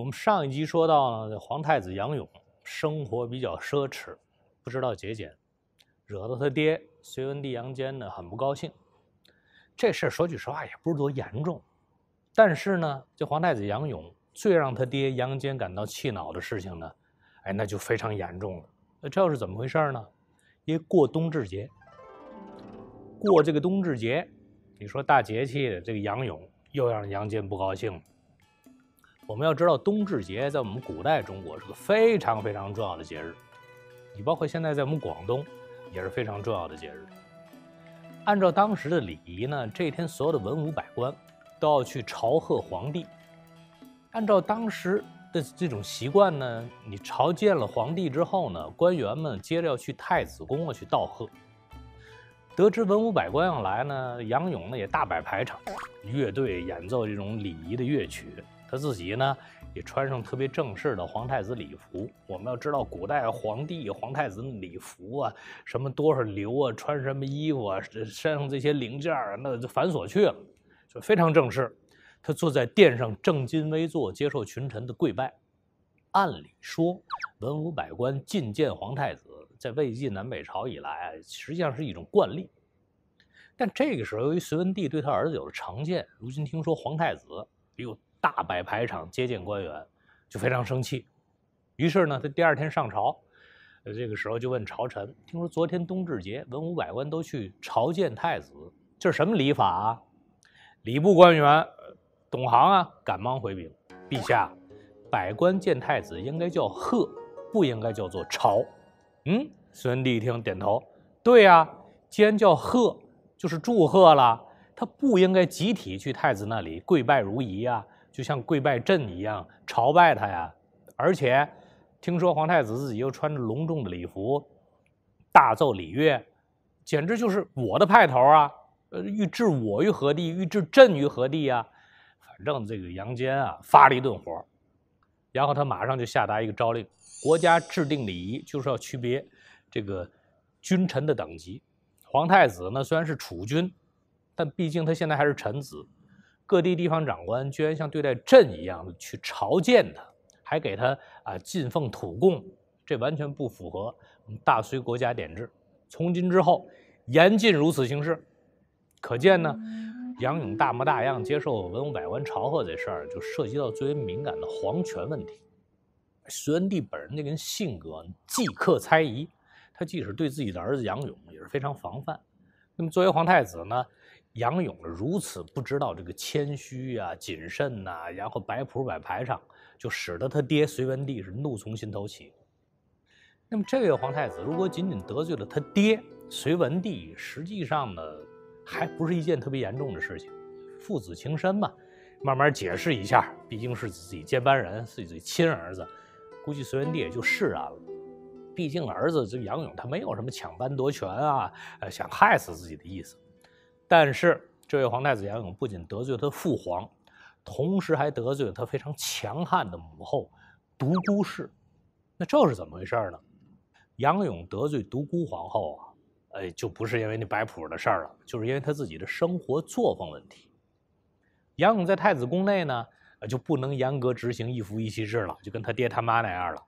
我们上一集说到呢，皇太子杨勇生活比较奢侈，不知道节俭，惹得他爹隋文帝杨坚呢很不高兴。这事儿说句实话也不是多严重，但是呢，这皇太子杨勇最让他爹杨坚感到气恼的事情呢，哎，那就非常严重了。那这又是怎么回事呢？因为过冬至节，过这个冬至节，你说大节气的这个杨勇又让杨坚不高兴了。我们要知道，冬至节在我们古代中国是个非常非常重要的节日，你包括现在在我们广东也是非常重要的节日。按照当时的礼仪呢，这一天所有的文武百官都要去朝贺皇帝。按照当时的这种习惯呢，你朝见了皇帝之后呢，官员们接着要去太子宫啊去道贺。得知文武百官要来呢，杨勇呢也大摆排场，乐队演奏这种礼仪的乐曲。他自己呢，也穿上特别正式的皇太子礼服。我们要知道，古代皇帝、皇太子礼服啊，什么多少流啊，穿什么衣服啊，身上这些零件啊，那就繁琐去了，就非常正式。他坐在殿上正襟危坐，接受群臣的跪拜。按理说，文武百官觐见皇太子，在魏晋南北朝以来，实际上是一种惯例。但这个时候，由于隋文帝对他儿子有了成见，如今听说皇太子又大摆排场接见官员，就非常生气。于是呢，他第二天上朝，呃，这个时候就问朝臣：“听说昨天冬至节，文武百官都去朝见太子，这是什么礼法啊？”礼部官员董行啊，赶忙回禀：“陛下，百官见太子应该叫贺，不应该叫做朝。”嗯，隋文帝一听，点头：“对呀，既然叫贺，就是祝贺了，他不应该集体去太子那里跪拜如仪啊。”就像跪拜朕一样朝拜他呀，而且听说皇太子自己又穿着隆重的礼服，大奏礼乐，简直就是我的派头啊！呃，欲置我于何地？欲置朕于何地呀？反正这个杨坚啊，发了一顿火，然后他马上就下达一个诏令：国家制定礼仪就是要区别这个君臣的等级。皇太子呢，虽然是储君，但毕竟他现在还是臣子。各地地方长官居然像对待朕一样的去朝见他，还给他啊进奉土贡，这完全不符合我们大隋国家典制。从今之后，严禁如此行事。可见呢，杨勇大模大样接受文武百官朝贺这事儿，就涉及到最为敏感的皇权问题。隋文帝本人这个人性格即刻猜疑，他即使对自己的儿子杨勇也是非常防范。那么作为皇太子呢？杨勇如此不知道这个谦虚啊、谨慎呐，然后摆谱摆排场，就使得他爹隋文帝是怒从心头起。那么这位皇太子如果仅仅得罪了他爹隋文帝，实际上呢，还不是一件特别严重的事情。父子情深嘛，慢慢解释一下，毕竟是自己接班人，自己亲儿子，估计隋文帝也就释然了。毕竟儿子这杨勇他没有什么抢班夺权啊，呃，想害死自己的意思。但是，这位皇太子杨勇不仅得罪了他父皇，同时还得罪了他非常强悍的母后独孤氏。那这是怎么回事呢？杨勇得罪独孤皇后啊，哎，就不是因为那摆谱的事儿了，就是因为他自己的生活作风问题。杨勇在太子宫内呢，就不能严格执行一夫一妻制了，就跟他爹他妈那样了。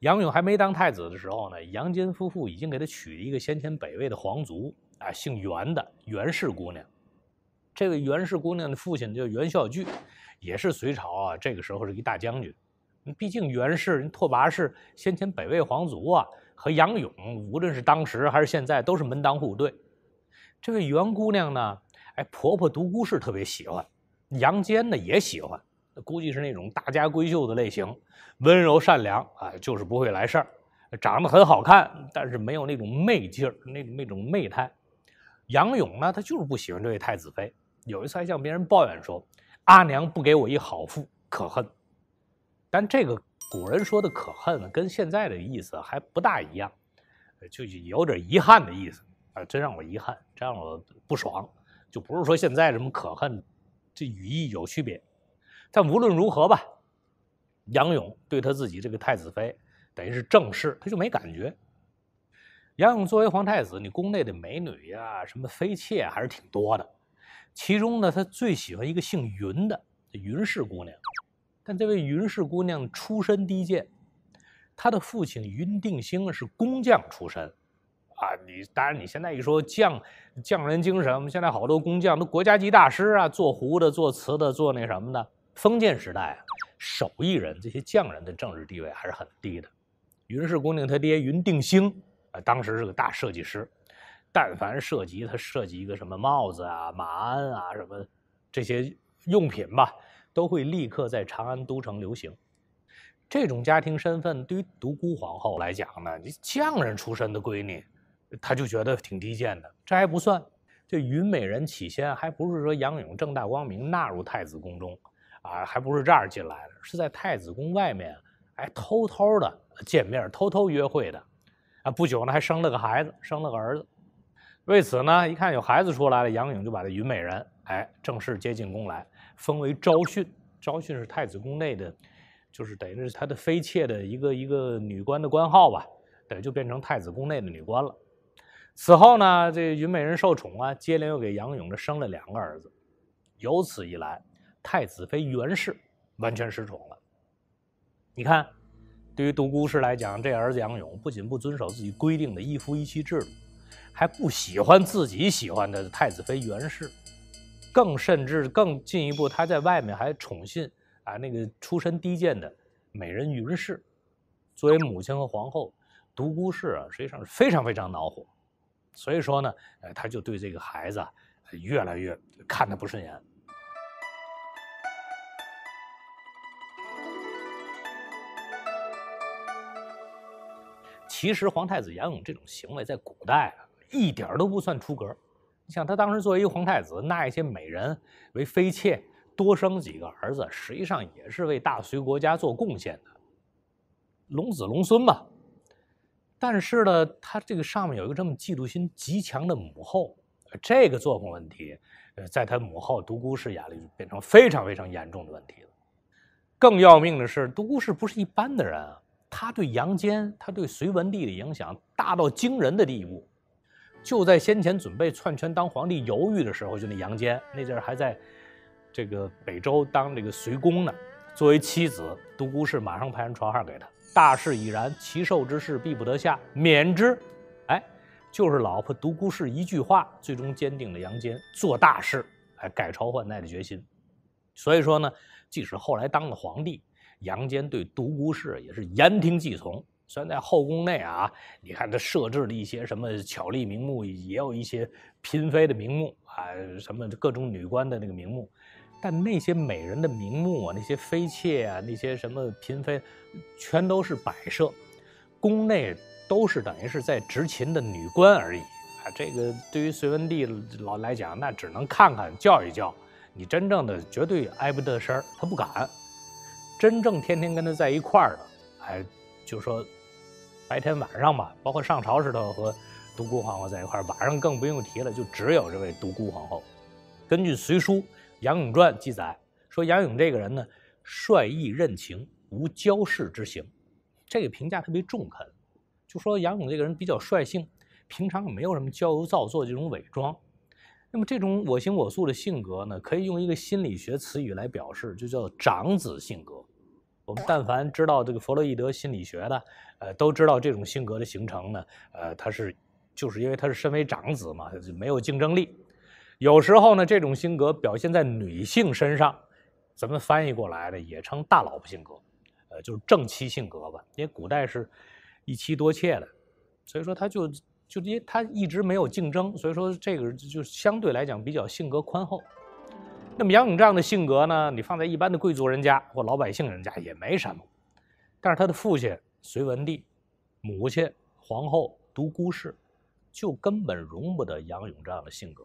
杨勇还没当太子的时候呢，杨坚夫妇已经给他娶了一个先前北魏的皇族。啊，姓袁的袁氏姑娘，这位袁氏姑娘的父亲叫袁孝巨，也是隋朝啊，这个时候是一大将军。毕竟袁氏、人拓跋氏先前北魏皇族啊，和杨勇无论是当时还是现在，都是门当户对。这位袁姑娘呢，哎，婆婆独孤氏特别喜欢，杨坚呢也喜欢，估计是那种大家闺秀的类型，温柔善良啊，就是不会来事儿，长得很好看，但是没有那种媚劲儿，那那种媚态。杨勇呢，他就是不喜欢这位太子妃。有一次还向别人抱怨说：“阿娘不给我一好妇，可恨。”但这个古人说的“可恨”呢，跟现在的意思还不大一样，就有点遗憾的意思啊！真让我遗憾，真让我不爽。就不是说现在什么可恨，这语义有区别。但无论如何吧，杨勇对他自己这个太子妃，等于是正室，他就没感觉。杨勇作为皇太子，你宫内的美女呀，什么妃妾还是挺多的。其中呢，他最喜欢一个姓云的云氏姑娘。但这位云氏姑娘出身低贱，她的父亲云定兴是工匠出身，啊，你当然你现在一说匠匠人精神，现在好多工匠都国家级大师啊，做壶的、做瓷的、做那什么的。封建时代啊，手艺人这些匠人的政治地位还是很低的。云氏姑娘她爹云定兴啊，当时是个大设计师，但凡涉及他设计一个什么帽子啊、马鞍啊什么这些用品吧。都会立刻在长安都城流行。这种家庭身份对于独孤皇后来讲呢，你匠人出身的闺女，她就觉得挺低贱的。这还不算，这云美人起先还不是说杨勇正大光明纳入太子宫中啊，还不是这儿进来的，是在太子宫外面，哎，偷偷的见面，偷偷约会的。啊，不久呢，还生了个孩子，生了个儿子。为此呢，一看有孩子出来了，杨勇就把这云美人，哎，正式接进宫来。封为昭训，昭训是太子宫内的，就是等于是他的妃妾的一个一个女官的官号吧，等于就变成太子宫内的女官了。此后呢，这云美人受宠啊，接连又给杨勇这生了两个儿子，由此一来，太子妃袁氏完全失宠了。你看，对于独孤氏来讲，这儿子杨勇不仅不遵守自己规定的一夫一妻制度，还不喜欢自己喜欢的太子妃袁氏。更甚至更进一步，他在外面还宠信啊那个出身低贱的美人云氏。作为母亲和皇后，独孤氏啊实际上是非常非常恼火。所以说呢，呃，他就对这个孩子越来越看他不顺眼。其实皇太子杨勇这种行为在古代一点都不算出格。像他当时作为一个皇太子，纳一些美人为妃妾，多生几个儿子，实际上也是为大隋国家做贡献的，龙子龙孙嘛。但是呢，他这个上面有一个这么嫉妒心极强的母后，这个作风问题，呃，在他母后独孤氏眼里就变成非常非常严重的问题了。更要命的是，独孤氏不是一般的人啊，他对杨坚，他对隋文帝的影响大到惊人的地步。就在先前准备篡权当皇帝犹豫的时候，就那杨坚那阵儿还在这个北周当这个随公呢。作为妻子，独孤氏马上派人传话给他：“大事已然，其寿之事必不得下，免之。”哎，就是老婆独孤氏一句话，最终坚定了杨坚做大事、哎改朝换代的决心。所以说呢，即使后来当了皇帝，杨坚对独孤氏也是言听计从。虽然在后宫内啊，你看他设置了一些什么巧立名目，也有一些嫔妃的名目啊，什么各种女官的那个名目，但那些美人的名目啊，那些妃妾啊，那些什么嫔妃，全都是摆设，宫内都是等于是在执勤的女官而已啊。这个对于隋文帝老来讲，那只能看看叫一叫，你真正的绝对挨不得身儿，他不敢。真正天天跟他在一块儿的，哎，就说。白天晚上吧，包括上朝时候和独孤皇后在一块儿，晚上更不用提了，就只有这位独孤皇后。根据《隋书·杨勇传》记载，说杨勇这个人呢，率意任情，无骄饰之行。这个评价特别中肯，就说杨勇这个人比较率性，平常没有什么骄游造作这种伪装。那么这种我行我素的性格呢，可以用一个心理学词语来表示，就叫长子性格。我们但凡知道这个弗洛伊德心理学的，呃，都知道这种性格的形成呢，呃，他是就是因为他是身为长子嘛，就没有竞争力。有时候呢，这种性格表现在女性身上，咱们翻译过来呢，也称大老婆性格，呃，就是正妻性格吧。因为古代是一妻多妾的，所以说他就就因为他一直没有竞争，所以说这个就相对来讲比较性格宽厚。那么杨勇这样的性格呢，你放在一般的贵族人家或老百姓人家也没什么，但是他的父亲隋文帝、母亲皇后独孤氏，就根本容不得杨勇这样的性格。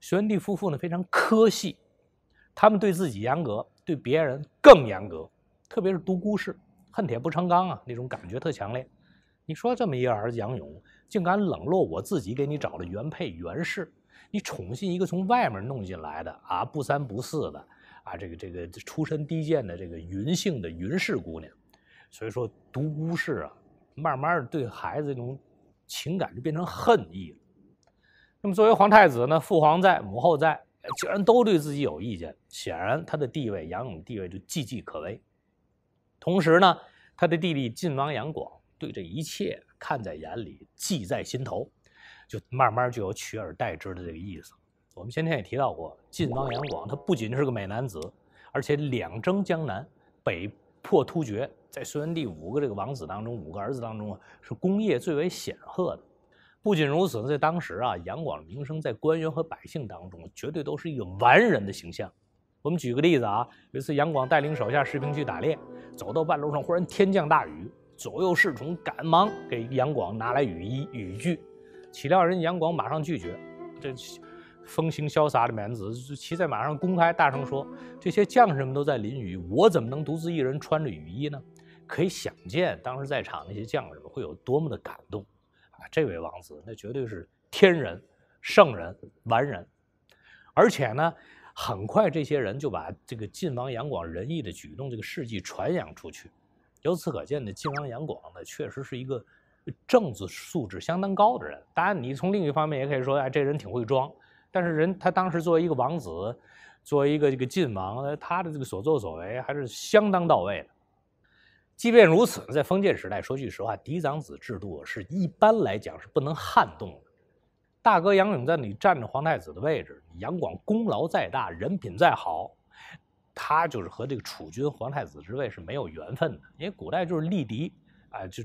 隋文帝夫妇呢非常苛细，他们对自己严格，对别人更严格，特别是独孤氏，恨铁不成钢啊，那种感觉特强烈。你说这么一个儿子杨勇，竟敢冷落我自己给你找的原配袁氏。你宠信一个从外面弄进来的啊，不三不四的啊，这个这个出身低贱的这个云姓的云氏姑娘，所以说独孤氏啊，慢慢的对孩子这种情感就变成恨意了。那么作为皇太子呢，父皇在，母后在，竟然都对自己有意见，显然他的地位，杨勇的地位就岌岌可危。同时呢，他的弟弟晋王杨广对这一切看在眼里，记在心头，就慢慢就有取而代之的这个意思。我们先前也提到过，晋王杨广他不仅是个美男子，而且两征江南，北破突厥，在隋文帝五个这个王子当中，五个儿子当中啊，是功业最为显赫的。不仅如此，在当时啊，杨广的名声在官员和百姓当中，绝对都是一个完人的形象。我们举个例子啊，有一次杨广带领手下士兵去打猎，走到半路上，忽然天降大雨，左右侍从赶忙给杨广拿来雨衣、雨具，岂料人杨广马上拒绝，这风行潇洒的男子骑在马上，公开大声说：“这些将士们都在淋雨，我怎么能独自一人穿着雨衣呢？”可以想见，当时在场那些将士们会有多么的感动啊。这位王子那绝对是天人、圣人、完人，而且呢，很快这些人就把这个晋王杨广仁义的举动这个事迹传扬出去。由此可见呢，晋王杨广呢确实是一个政治素质相当高的人。当然，你从另一方面也可以说，哎，这人挺会装。但是人他当时作为一个王子，作为一个这个晋王，他的这个所作所为还是相当到位的。即便如此，在封建时代，说句实话，嫡长子制度是一般来讲是不能撼动的。大哥杨勇在你占着皇太子的位置，杨广功劳再大，人品再好，他就是和这个储君皇太子之位是没有缘分的。因为古代就是立嫡啊，就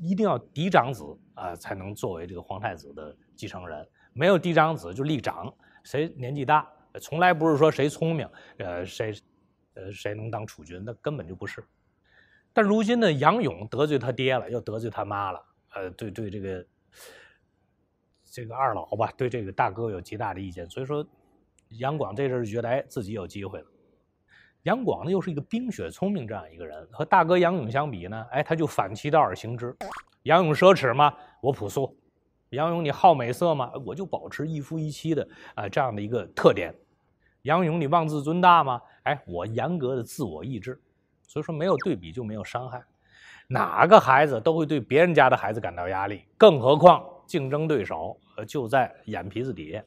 一定要嫡长子啊才能作为这个皇太子的继承人，没有嫡长子就立长，谁年纪大，从来不是说谁聪明，呃谁，呃谁能当储君，那根本就不是。但如今呢，杨勇得罪他爹了，又得罪他妈了，呃，对对，这个这个二老吧，对这个大哥有极大的意见，所以说杨广这阵觉得，哎，自己有机会了。杨广呢，又是一个冰雪聪明这样一个人，和大哥杨勇相比呢，哎，他就反其道而行之。杨勇奢侈吗？我朴素。杨勇你好美色吗？我就保持一夫一妻的啊这样的一个特点。杨勇你妄自尊大吗？哎，我严格的自我意志。所以说，没有对比就没有伤害。哪个孩子都会对别人家的孩子感到压力，更何况竞争对手呃就在眼皮子底下。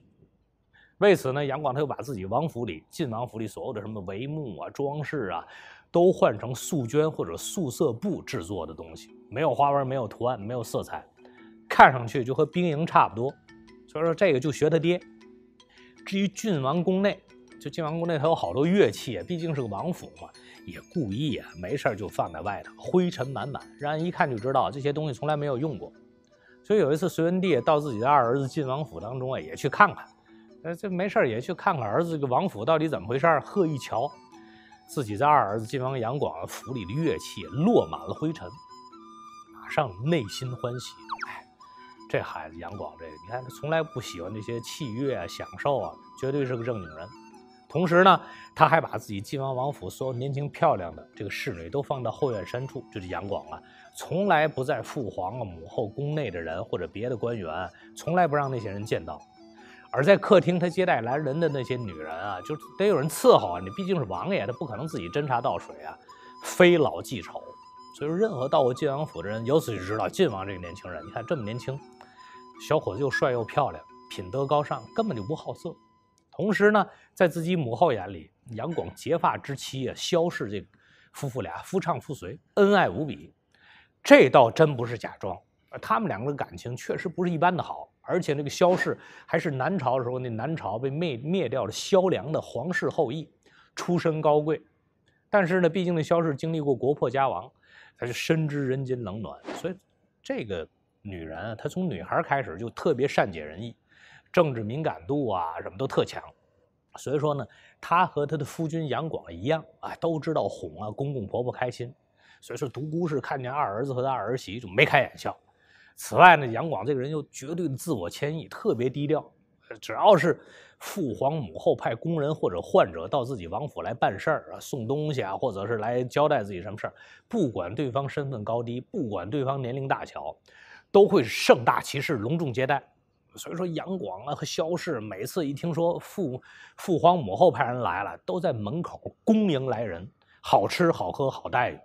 为此呢，杨广他又把自己王府里晋王府里所有的什么帷幕啊、装饰啊，都换成素绢或者素色布制作的东西，没有花纹、没有图案、没有色彩，看上去就和兵营差不多。所以说，这个就学他爹。至于郡王宫内，就晋王宫内，他有好多乐器啊，毕竟是个王府嘛。也故意啊，没事就放在外头，灰尘满满，让人一看就知道这些东西从来没有用过。所以有一次，隋文帝到自己的二儿子晋王府当中啊，也去看看，呃，这没事也去看看儿子这个王府到底怎么回事贺一瞧，自己在二儿子晋王杨广府里的乐器落满了灰尘，马上内心欢喜。哎，这孩子杨广这个，你看他从来不喜欢那些器乐啊、享受啊，绝对是个正经人。同时呢，他还把自己晋王王府所有年轻漂亮的这个侍女都放到后院深处，就是杨广啊，从来不在父皇啊母后宫内的人或者别的官员，从来不让那些人见到。而在客厅，他接待来人的那些女人啊，就得有人伺候啊。你毕竟是王爷，他不可能自己斟茶倒水啊，非老记仇。所以说，任何到过晋王府的人，由此就知道晋王这个年轻人，你看这么年轻，小伙子又帅又漂亮，品德高尚，根本就不好色。同时呢，在自己母后眼里，杨广结发之妻啊，萧氏这夫妇俩夫唱妇随，恩爱无比，这倒真不是假装。他们两个的感情确实不是一般的好，而且那个萧氏还是南朝的时候那南朝被灭灭掉了萧梁的皇室后裔，出身高贵。但是呢，毕竟那萧氏经历过国破家亡，他就深知人间冷暖，所以这个女人啊她从女孩开始就特别善解人意。政治敏感度啊，什么都特强，所以说呢，她和她的夫君杨广一样啊，都知道哄啊公公婆婆开心。所以说，独孤氏看见二儿子和他二儿媳就眉开眼笑。此外呢，杨广这个人又绝对的自我谦抑，特别低调。只要是父皇母后派工人或者患者到自己王府来办事儿啊，送东西啊，或者是来交代自己什么事儿，不管对方身份高低，不管对方年龄大小，都会盛大其事，隆重接待。所以说，杨广啊和萧氏每次一听说父父皇母后派人来了，都在门口恭迎来人，好吃好喝好待遇。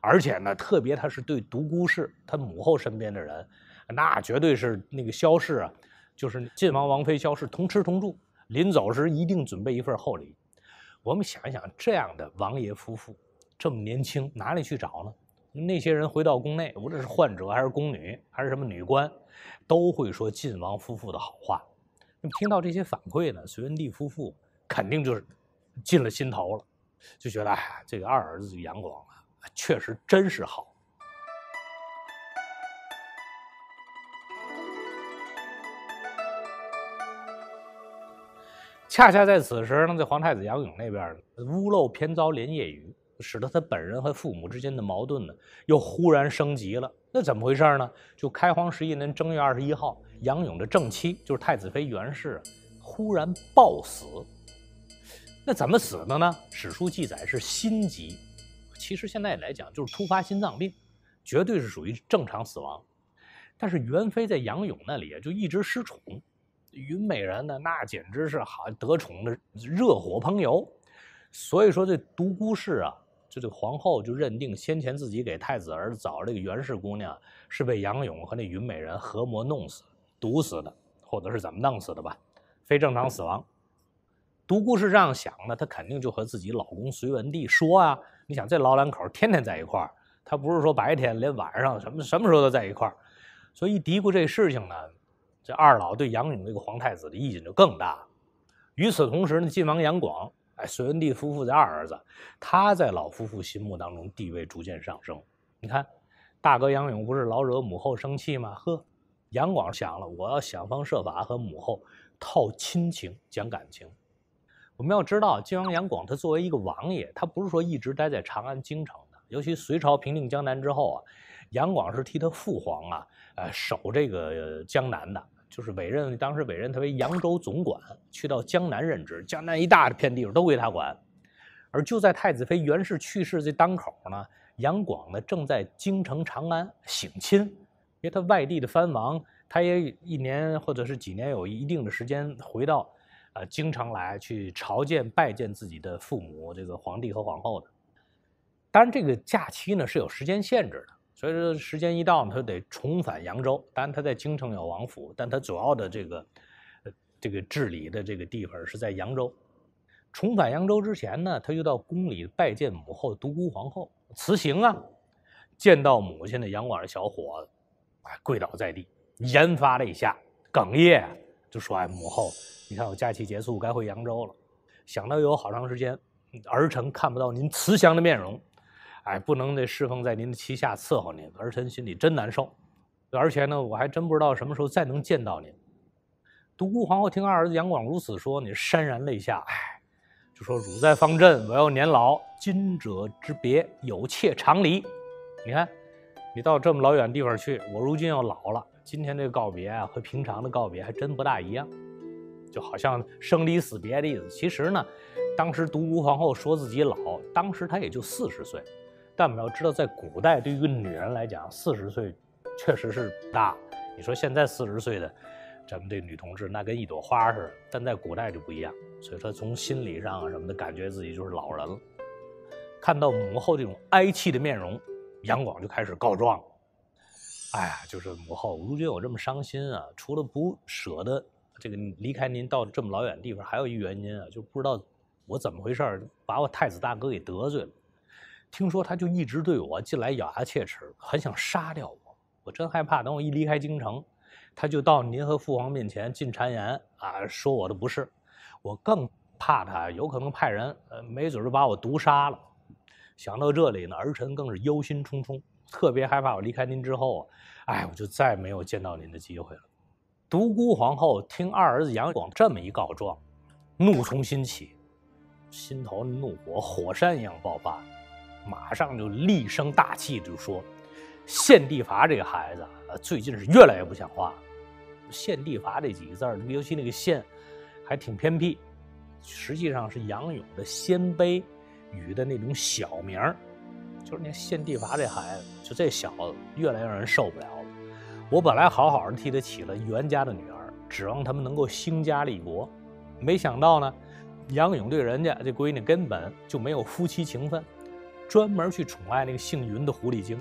而且呢，特别他是对独孤氏他母后身边的人，那绝对是那个萧氏啊，就是晋王王妃萧氏同吃同住临走时一定准备一份厚礼。我们想一想，这样的王爷夫妇这么年轻，哪里去找呢？那些人回到宫内，无论是患者还是宫女，还是什么女官，都会说晋王夫妇的好话。那么听到这些反馈呢，隋文帝夫妇肯定就是进了心头了，就觉得哎，这个二儿子杨广啊，确实真是好。恰恰在此时呢，这皇太子杨勇那边屋漏偏遭连夜雨，使得他本人和父母之间的矛盾呢又忽然升级了。那怎么回事呢？就开皇十一年正月二十一号，杨勇的正妻就是太子妃袁氏忽然暴死。那怎么死的呢？史书记载是心疾，其实现在来讲就是突发心脏病，绝对是属于正常死亡。但是元妃在杨勇那里就一直失宠。云美人呢，那简直是好得宠的热火烹油，所以说这独孤氏啊，就这皇后就认定先前自己给太子儿子找这个袁氏姑娘是被杨勇和那云美人合谋弄死、毒死的，或者是怎么弄死的吧，非正常死亡。独孤氏这样想呢，她肯定就和自己老公隋文帝说啊，你想这老两口天天在一块儿，他不是说白天连晚上什么什么时候都在一块儿，所以一嘀咕这事情呢。这二老对杨勇这个皇太子的意见就更大。与此同时呢，晋王杨广，哎，隋文帝夫妇的二儿子，他在老夫妇心目当中地位逐渐上升。你看，大哥杨勇不是老惹母后生气吗？呵，杨广想了，我要想方设法和母后套亲情、讲感情。我们要知道，晋王杨广他作为一个王爷，他不是说一直待在长安京城的。尤其隋朝平定江南之后啊，杨广是替他父皇啊，呃，守这个江南的。就是委任，当时委任他为扬州总管，去到江南任职。江南一大片地方都归他管。而就在太子妃袁氏去世这当口呢，杨广呢正在京城长安省亲，因为他外地的藩王，他也一年或者是几年有一定的时间回到，呃京城来去朝见拜见自己的父母，这个皇帝和皇后的。当然，这个假期呢是有时间限制的。所以说时间一到，他得重返扬州。当然他在京城有王府，但他主要的这个，这个治理的这个地方是在扬州。重返扬州之前呢，他又到宫里拜见母后独孤皇后，辞行啊。见到母亲的杨广的小伙子，哎，跪倒在地，研发了一下，哽咽，就说：“哎，母后，你看我假期结束，该回扬州了。想到有好长时间，儿臣看不到您慈祥的面容。”哎，不能那侍奉在您的旗下伺候您，儿臣心里真难受。而且呢，我还真不知道什么时候再能见到您。独孤皇后听二儿子杨广如此说，你潸然泪下，哎，就说：“汝在方阵，我要年老，今者之别，有妾常离。你看，你到这么老远地方去，我如今要老了，今天这个告别啊，和平常的告别还真不大一样，就好像生离死别的意思。其实呢，当时独孤皇后说自己老，当时她也就四十岁。但我们要知道，在古代，对于一个女人来讲，四十岁确实是大。你说现在四十岁的咱们这女同志，那跟一朵花似的，但在古代就不一样。所以说，从心理上啊什么的，感觉自己就是老人了。看到母后这种哀戚的面容，杨广就开始告状：“哎呀，就是母后，如今我这么伤心啊，除了不舍得这个离开您到这么老远地方，还有一原因啊，就不知道我怎么回事，把我太子大哥给得罪了。”听说他就一直对我进来咬牙切齿，很想杀掉我。我真害怕，等我一离开京城，他就到您和父皇面前进谗言啊，说我的不是。我更怕他有可能派人，呃，没准就把我毒杀了。想到这里呢，儿臣更是忧心忡忡，特别害怕我离开您之后啊，哎，我就再没有见到您的机会了。独孤皇后听二儿子杨广这么一告状，怒从心起，心头怒火火山一样爆发。马上就厉声大气就说：“献帝伐这个孩子，最近是越来越不像话了。献帝伐这几个字，尤其那个献，还挺偏僻，实际上是杨勇的鲜卑语的那种小名儿，就是那献帝伐这孩子，就这小子越来越让人受不了。我本来好好的替他起了袁家的女儿，指望他们能够兴家立国，没想到呢，杨勇对人家这闺女根本就没有夫妻情分。”专门去宠爱那个姓云的狐狸精，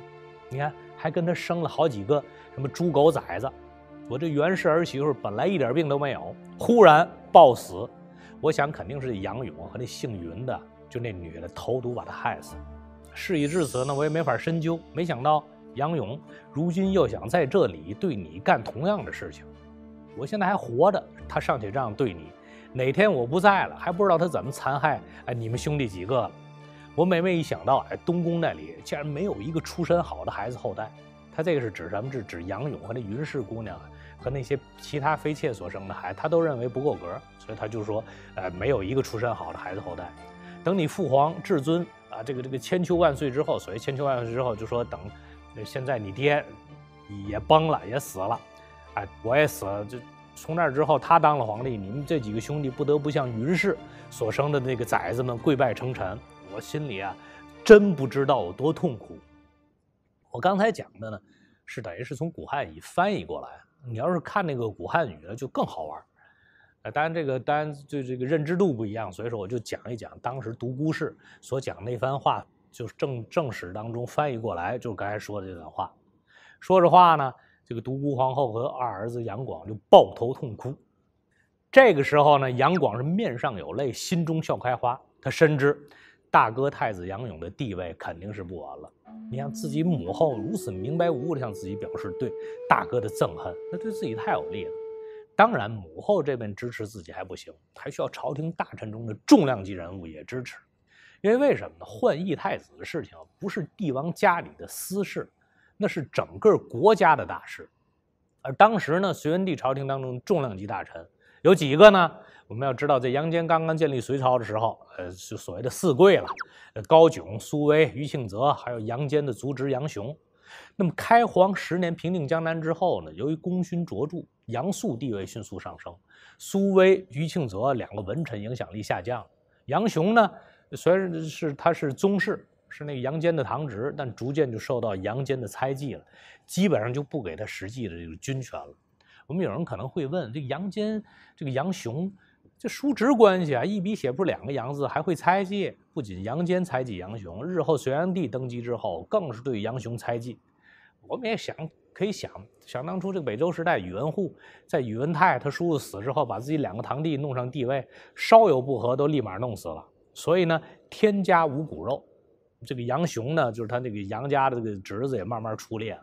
你看还跟他生了好几个什么猪狗崽子，我这袁氏儿媳妇本来一点病都没有，忽然暴死，我想肯定是杨勇和那姓云的，就那女的投毒把她害死。事已至此呢，我也没法深究。没想到杨勇如今又想在这里对你干同样的事情。我现在还活着，他尚且这样对你，哪天我不在了，还不知道他怎么残害哎你们兄弟几个了。我每每一想到哎东宫那里竟然没有一个出身好的孩子后代，他这个是指什么？是指杨勇和那云氏姑娘和那些其他妃妾所生的孩，他都认为不够格，所以他就说，呃没有一个出身好的孩子后代。等你父皇至尊。啊，这个这个千秋万岁之后，所谓千秋万岁之后，就说等，现在你爹也崩了，也死了，哎，我也死了，就从那之后，他当了皇帝，你们这几个兄弟不得不向云氏所生的那个崽子们跪拜称臣，我心里啊，真不知道有多痛苦。我刚才讲的呢，是等于是从古汉语翻译过来，你要是看那个古汉语呢，就更好玩。当然，这个当然就这个认知度不一样，所以说我就讲一讲当时读故事所讲那番话，就是正正史当中翻译过来，就是刚才说的这段话。说着话呢，这个独孤皇后和二儿子杨广就抱头痛哭。这个时候呢，杨广是面上有泪，心中笑开花。他深知大哥太子杨勇的地位肯定是不稳了。你看自己母后如此明白无误的向自己表示对大哥的憎恨，那对自己太有利了。当然，母后这边支持自己还不行，还需要朝廷大臣中的重量级人物也支持。因为为什么呢？换义太子的事情不是帝王家里的私事，那是整个国家的大事。而当时呢，隋文帝朝廷当中重量级大臣有几个呢？我们要知道，在杨坚刚刚建立隋朝的时候，呃，就所谓的四贵了：呃高炯、苏威、于庆泽，还有杨坚的族侄杨雄。那么开皇十年平定江南之后呢，由于功勋卓著。杨素地位迅速上升，苏威、于庆泽两个文臣影响力下降。杨雄呢，虽然是他是宗室，是那个杨坚的堂侄，但逐渐就受到杨坚的猜忌了，基本上就不给他实际的这个军权了。我们有人可能会问：这杨坚、这个杨雄，这叔侄关系啊，一笔写不出两个杨字，还会猜忌？不仅杨坚猜忌杨雄，日后隋炀帝登基之后，更是对杨雄猜忌。我们也想。可以想想当初这个北周时代，宇文护在宇文泰他叔叔死之后，把自己两个堂弟弄上帝位，稍有不和都立马弄死了。所以呢，天家无骨肉，这个杨雄呢，就是他那个杨家的这个侄子也慢慢出列。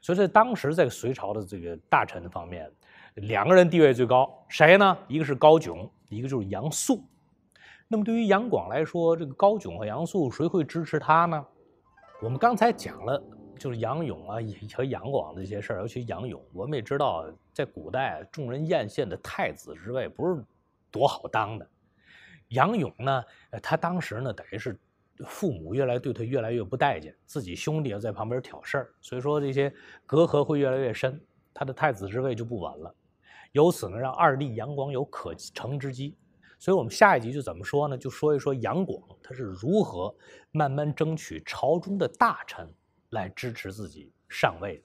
所以在当时在隋朝的这个大臣方面，两个人地位最高，谁呢？一个是高炯，一个就是杨素。那么对于杨广来说，这个高炯和杨素谁会支持他呢？我们刚才讲了。就是杨勇啊，和杨广这些事儿，尤其杨勇，我们也知道，在古代众人艳羡的太子之位不是多好当的。杨勇呢，他当时呢，等于是父母越来对他越来越不待见，自己兄弟要在旁边挑事儿，所以说这些隔阂会越来越深，他的太子之位就不稳了。由此呢，让二弟杨广有可乘之机。所以我们下一集就怎么说呢？就说一说杨广他是如何慢慢争取朝中的大臣。来支持自己上位的。